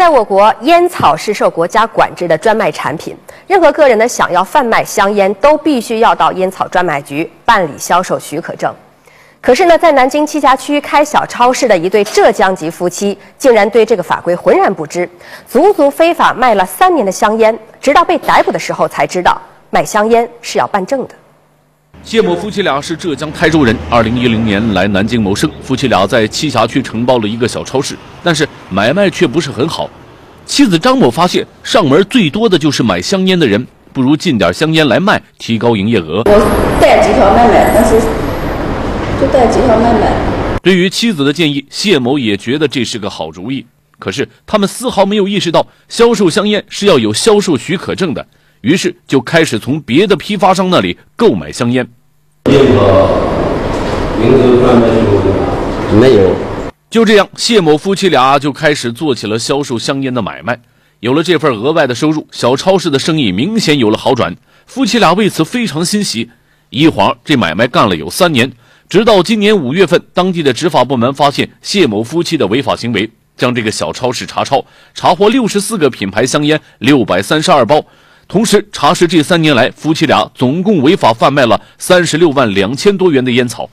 在我国，烟草是受国家管制的专卖产品。任何个人呢想要贩卖香烟，都必须要到烟草专卖局办理销售许可证。可是呢，在南京栖霞区开小超市的一对浙江籍夫妻，竟然对这个法规浑然不知，足足非法卖了三年的香烟，直到被逮捕的时候才知道，卖香烟是要办证的。谢某夫妻俩是浙江台州人，二零一零年来南京谋生。夫妻俩在栖霞区承包了一个小超市，但是买卖却不是很好。妻子张某发现，上门最多的就是买香烟的人，不如进点香烟来卖，提高营业额。我带几条卖卖，但是就带几条卖卖。对于妻子的建议，谢某也觉得这是个好主意。可是他们丝毫没有意识到，销售香烟是要有销售许可证的。于是就开始从别的批发商那里购买香烟。没有。就这样，谢某夫妻俩就开始做起了销售香烟的买卖。有了这份额外的收入，小超市的生意明显有了好转。夫妻俩为此非常欣喜。一晃这买卖干了有三年，直到今年五月份，当地的执法部门发现谢某夫妻的违法行为，将这个小超市查抄，查获六十四个品牌香烟，六百三十二包。同时查实，这三年来夫妻俩总共违法贩卖了三十六万两千多元的烟草。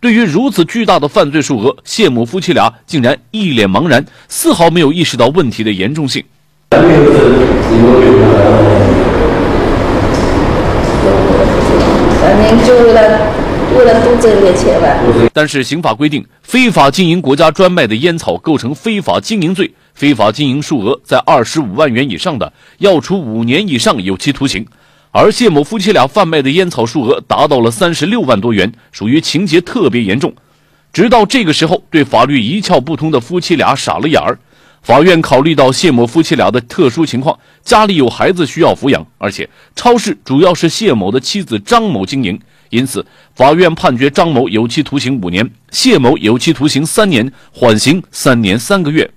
对于如此巨大的犯罪数额，谢某夫妻俩竟然一脸茫然，丝毫没有意识到问题的严重性。反正就为了为了多挣点钱吧。但是刑法规定，非法经营国家专卖的烟草构成非法经营罪。非法经营数额在二十五万元以上的，要处五年以上有期徒刑；而谢某夫妻俩贩卖的烟草数额达到了三十六万多元，属于情节特别严重。直到这个时候，对法律一窍不通的夫妻俩傻了眼儿。法院考虑到谢某夫妻俩的特殊情况，家里有孩子需要抚养，而且超市主要是谢某的妻子张某经营，因此法院判决张某有期徒刑五年，谢某有期徒刑三年，缓刑三年三个月。